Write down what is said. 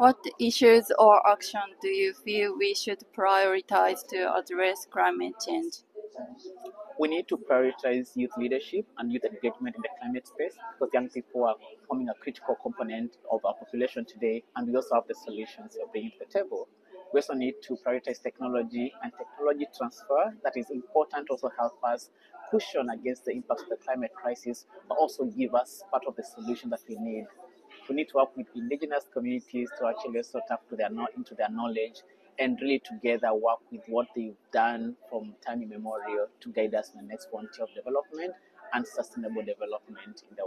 What issues or action do you feel we should prioritize to address climate change? We need to prioritize youth leadership and youth engagement in the climate space because young people are forming a critical component of our population today, and we also have the solutions bringing to the table. We also need to prioritize technology and technology transfer that is important also help us cushion against the impact of the climate crisis, but also give us part of the solution that we need. We need to work with indigenous communities to actually sort tap to their, into their knowledge and really together work with what they've done from time immemorial to guide us in the next frontier of development and sustainable development in the.